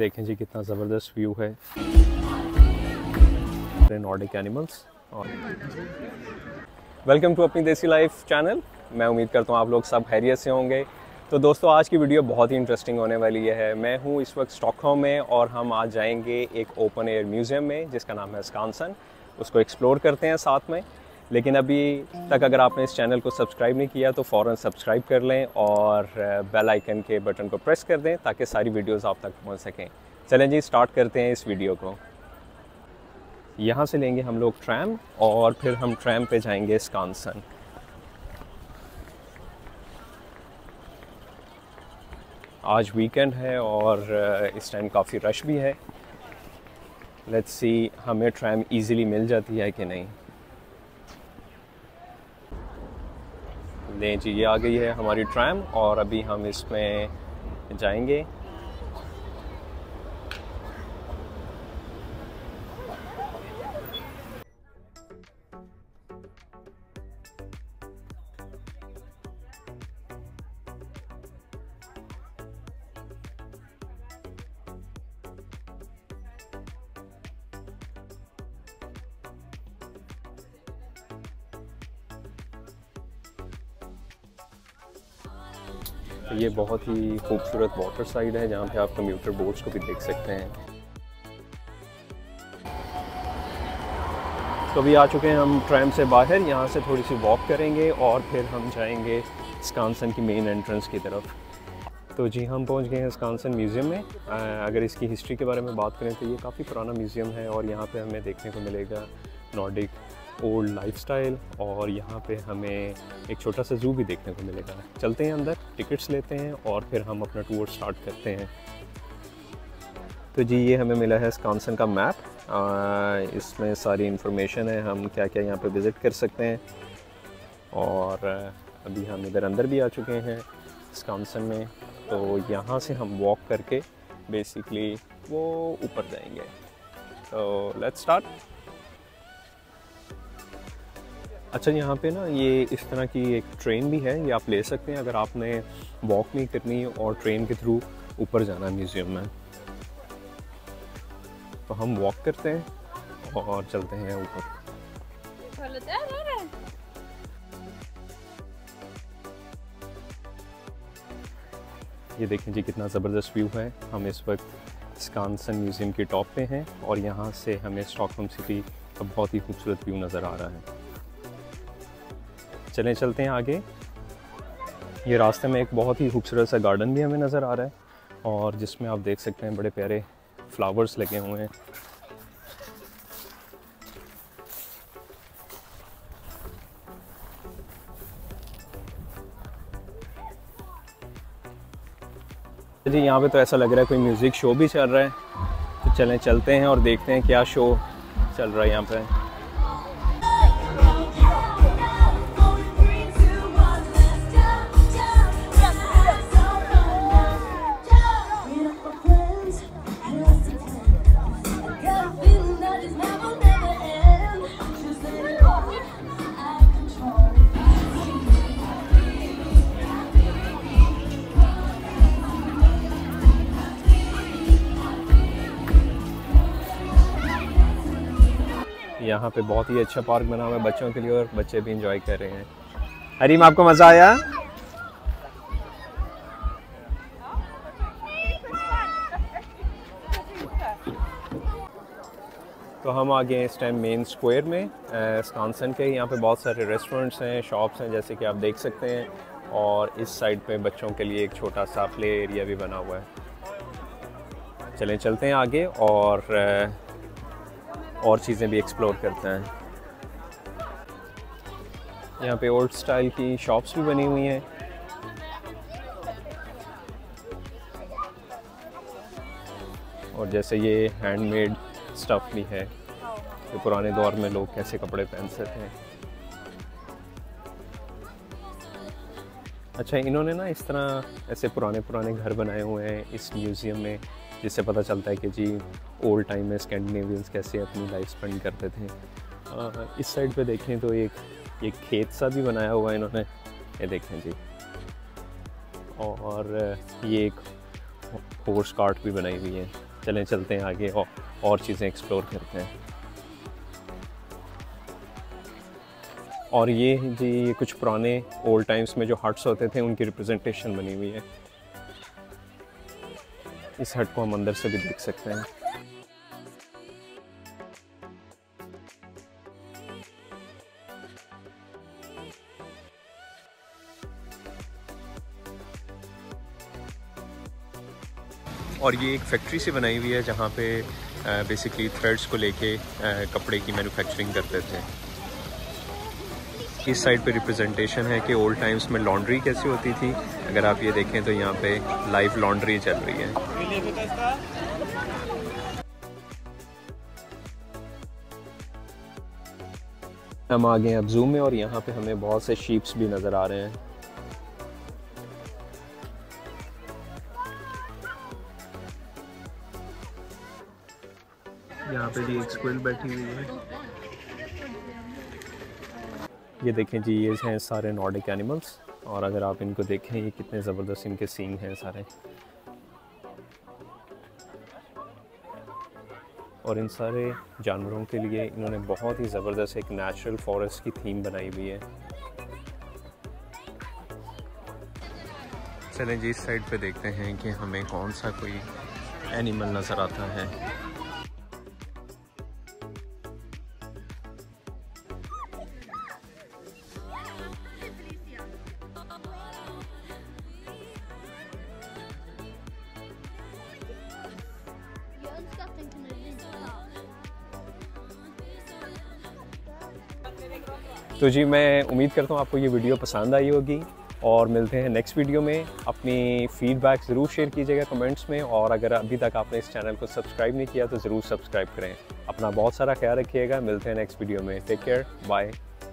देखें जी कितना ज़बरदस्त व्यू है। नॉर्डिक एनिमल्स और वेलकम टू अपनी देसी लाइफ चैनल मैं उम्मीद करता हूँ आप लोग सब हैरियत से होंगे। तो दोस्तों, आज की वीडियो बहुत ही इंटरेस्टिंग होने वाली है। मैं हूँ इस वक्त स्टॉकहोम में और हम आज जाएँगे एक ओपन एयर म्यूज़ियम में, जिसका नाम है स्कांसन उसको एक्सप्लोर करते हैं साथ में। लेकिन अभी तक अगर आपने इस चैनल को सब्सक्राइब नहीं किया तो फ़ौर सब्सक्राइब कर लें और बेल आइकन के बटन को प्रेस कर दें ताकि सारी वीडियोस आप तक पहुँच सकें। चलें जी, स्टार्ट करते हैं इस वीडियो को। यहाँ से लेंगे हम लोग ट्रैम और फिर हम ट्रैम पे जाएँगे स्कांसन आज वीकेंड है और इस टाइम काफ़ी रश भी है। लेट्स सी हमें ट्रैम इजीली मिल जाती है कि नहीं। लें जी ये आ गई है हमारी ट्रैम और अभी हम इसमें जाएँगे। ये बहुत ही खूबसूरत वाटर साइड है, जहाँ पे आप कंप्यूटर बोर्ड्स को भी देख सकते हैं। तो अभी आ चुके हैं हम ट्रैम से बाहर, यहाँ से थोड़ी सी वॉक करेंगे और फिर हम जाएँगे स्कानसन की मेन एंट्रेंस की तरफ़। तो जी, हम पहुँच गए हैं स्कानसन म्यूज़ियम में। अगर इसकी हिस्ट्री के बारे में बात करें तो ये काफ़ी पुराना म्यूज़ियम है और यहाँ पे हमें देखने को मिलेगा नॉर्डिक ओल्ड लाइफस्टाइल और यहाँ पे हमें एक छोटा सा जू भी देखने को मिलेगा। चलते हैं अंदर टिकट्स लेते हैं और फिर हम अपना टूर स्टार्ट करते हैं। तो जी, ये हमें मिला है स्कॉन्सन का मैप इसमें सारी इन्फॉर्मेशन है, हम क्या क्या यहाँ पे विज़िट कर सकते हैं। और अभी हम इधर अंदर भी आ चुके हैं स्कॉन्सन में। तो यहाँ से हम वॉक करके बेसिकली वो ऊपर जाएँगे। तो लेट्स स्टार्ट अच्छा यहाँ पे ना ये इस तरह की एक ट्रेन भी है, ये आप ले सकते हैं अगर आपने वॉक नहीं करनी और ट्रेन के थ्रू ऊपर जाना म्यूज़ियम में। तो हम वॉक करते हैं और चलते हैं ऊपर। ये देखें जी कितना ज़बरदस्त व्यू है। हम इस वक्त स्कानसन म्यूज़ियम के टॉप पे हैं और यहाँ से हमें स्टॉकहोम सिटी का बहुत ही खूबसूरत व्यू नज़र आ रहा है। चलें, चलते हैं आगे। ये रास्ते में एक बहुत ही खूबसूरत सा गार्डन भी हमें नज़र आ रहा है और जिसमें आप देख सकते हैं बड़े प्यारे फ्लावर्स लगे हुए हैं। जी, यहाँ पे तो ऐसा लग रहा है कोई म्यूज़िक शो भी चल रहा है। तो चलें, चलते हैं और देखते हैं क्या शो चल रहा है यहाँ पे। यहाँ पे बहुत ही अच्छा पार्क बना हुआ है बच्चों के लिए और बच्चे भी इंजॉय कर रहे हैं। हरीम, आपको मज़ा आया? तो हम आ गए हैं इस टाइम मेन स्क्वायर में स्कॉन्सन के। यहाँ पे बहुत सारे रेस्टोरेंट्स हैं शॉप्स हैं, जैसे कि आप देख सकते हैं। और इस साइड पे बच्चों के लिए एक छोटा सा प्ले एरिया भी बना हुआ है। चलें, चलते हैं आगे और और चीज़ें भी एक्सप्लोर करते हैं। यहाँ पे ओल्ड स्टाइल की शॉप्स भी बनी हुई हैं। और जैसे ये हैंडमेड स्टफ़ भी है कि पुराने दौर में लोग कैसे कपड़े पहनते थे। अच्छा इन्होंने ना इस तरह ऐसे पुराने पुराने घर बनाए हुए हैं इस म्यूज़ियम में, जिससे पता चलता है कि जी ओल्ड टाइम में स्कैंडिनेवियंस कैसे अपनी लाइफ स्पेंड करते थे। इस साइड पे देखें तो एक एक खेत सा भी बनाया हुआ है इन्होंने। ये देखें जी। और ये एक हॉर्स कार्ट भी बनाई हुई है। चलें चलते हैं आगे और, और चीज़ें एक्सप्लोर करते हैं। और ये जी ये कुछ पुराने ओल्ड टाइम्स में जो हट्स होते थे उनकी रिप्रेजेंटेशन बनी हुई है। इस हट को हम अंदर से भी देख सकते हैं। और ये एक फैक्ट्री से बनाई हुई है जहाँ पे बेसिकली थ्रेड्स को लेके कपड़े की मैन्युफैक्चरिंग करते थे। इस साइड पे रिप्रेजेंटेशन है कि ओल्ड टाइम्स में लॉन्ड्री कैसी होती थी। अगर आप ये देखें तो यहाँ पे लाइव लॉन्ड्री चल रही है। हम आ गए अब जूम में और यहाँ पे हमें बहुत से शीप्स भी नज़र आ रहे हैं। यहाँ पे स्क्विल बैठी हुई है। ये देखें जी, ये हैं सारे नॉर्डिक एनिमल्स और अगर आप इनको देखें, ये कितने ज़बरदस्त इनके सींग हैं सारे। और इन सारे जानवरों के लिए इन्होंने बहुत ही ज़बरदस्त एक नेचुरल फॉरेस्ट की थीम बनाई हुई है। चलें जी, इस साइड पे देखते हैं कि हमें कौन सा कोई एनिमल नज़र आता है। तो जी, मैं उम्मीद करता हूँ आपको ये वीडियो पसंद आई होगी और मिलते हैं नेक्स्ट वीडियो में। अपनी फीडबैक ज़रूर शेयर कीजिएगा कमेंट्स में और अगर अभी तक आपने इस चैनल को सब्सक्राइब नहीं किया तो ज़रूर सब्सक्राइब करें। अपना बहुत सारा ख्याल रखिएगा। मिलते हैं नेक्स्ट वीडियो में। Take care bye